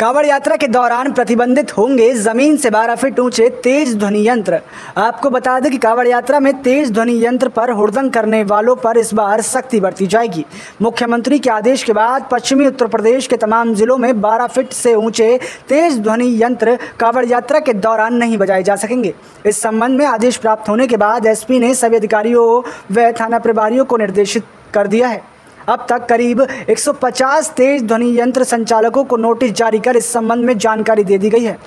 कांवड़ यात्रा के दौरान प्रतिबंधित होंगे ज़मीन से 12 फीट ऊँचे तेज ध्वनि यंत्र। आपको बता दें कि कांवड़ यात्रा में तेज ध्वनि यंत्र पर हुड़दंग करने वालों पर इस बार सख्ती बरती जाएगी। मुख्यमंत्री के आदेश के बाद पश्चिमी उत्तर प्रदेश के तमाम जिलों में 12 फीट से ऊँचे तेज ध्वनि यंत्र कांवड़ यात्रा के दौरान नहीं बजाए जा सकेंगे। इस संबंध में आदेश प्राप्त होने के बाद एसपी ने सभी अधिकारियों व थाना प्रभारियों को निर्देशित कर दिया है। अब तक करीब 150 तेज ध्वनि यंत्र संचालकों को नोटिस जारी कर इस संबंध में जानकारी दे दी गई है।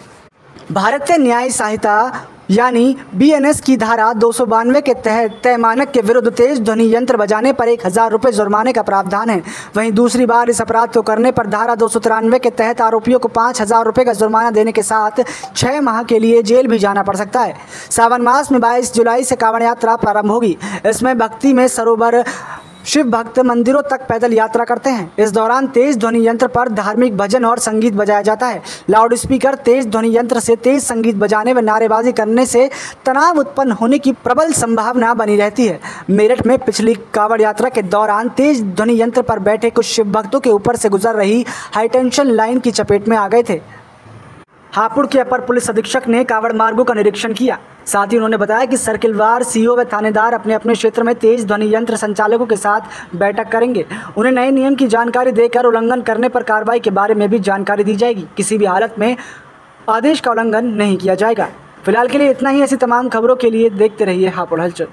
भारतीय न्याय सहायता यानी बीएनएस की धारा दो सौ बानवे के तहत तय मानक के विरुद्ध तेज ध्वनि यंत्र बजाने पर एक हज़ार रुपये जुर्माने का प्रावधान है। वहीं दूसरी बार इस अपराध को करने पर धारा दो सौ तिरानवे के तहत आरोपियों को पाँच हज़ार रुपये का जुर्माना देने के साथ छः माह के लिए जेल भी जाना पड़ सकता है। सावन मास में बाईस जुलाई से कांवड़ यात्रा प्रारंभ होगी। इसमें भक्ति में सरोवर शिव भक्त मंदिरों तक पैदल यात्रा करते हैं। इस दौरान तेज ध्वनि यंत्र पर धार्मिक भजन और संगीत बजाया जाता है। लाउड स्पीकर तेज ध्वनि यंत्र से तेज संगीत बजाने व नारेबाजी करने से तनाव उत्पन्न होने की प्रबल संभावना बनी रहती है। मेरठ में पिछली कांवड़ यात्रा के दौरान तेज ध्वनि यंत्र पर बैठे कुछ शिव भक्तों के ऊपर से गुजर रही हाईटेंशन लाइन की चपेट में आ गए थे। हापुड़ के अपर पुलिस अधीक्षक ने कावड़ मार्गों का निरीक्षण किया। साथ ही उन्होंने बताया कि सर्किलवार सीओ व थानेदार अपने अपने क्षेत्र में तेज ध्वनि यंत्र संचालकों के साथ बैठक करेंगे। उन्हें नए नियम की जानकारी देकर उल्लंघन करने पर कार्रवाई के बारे में भी जानकारी दी जाएगी। किसी भी हालत में आदेश का उल्लंघन नहीं किया जाएगा। फ़िलहाल के लिए इतना ही। ऐसी तमाम खबरों के लिए देखते रहिए हापुड़ हलचल।